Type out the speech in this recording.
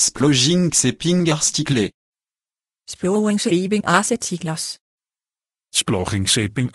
Splojing artikelen. Sploringsebing artikels. Sploging seping.